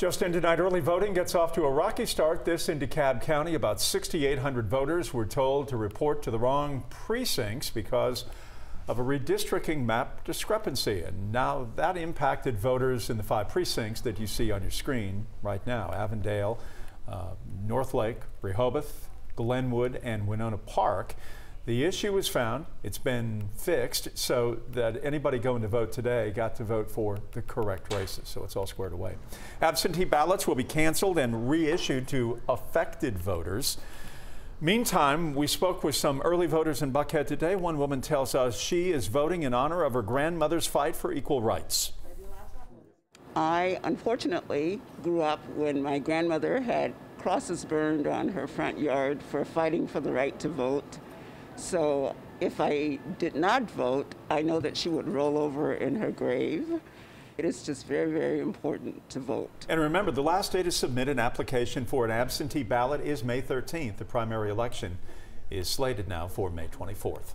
Just in tonight, early voting gets off to a rocky start. This in DeKalb County. About 6,800 voters were told to report to the wrong precincts because of a redistricting map discrepancy. And now that impacted voters in the five precincts that you see on your screen right now Avondale, uh, North Lake, Rehoboth, Glenwood, and Winnona Park. The issue was found, it's been fixed so that anybody going to vote today got to vote for the correct races, so it's all squared away. Absentee ballots will be canceled and reissued to affected voters. Meantime, we spoke with some early voters in Buckhead today. One woman tells us she is voting in honor of her grandmother's fight for equal rights. I unfortunately grew up when my grandmother had crosses burned on her front yard for fighting for the right to vote. So if I did not vote, I know that she would roll over in her grave. It is just very, very important to vote. And remember, the last day to submit an application for an absentee ballot is May 13th. The primary election is slated now for May 24th.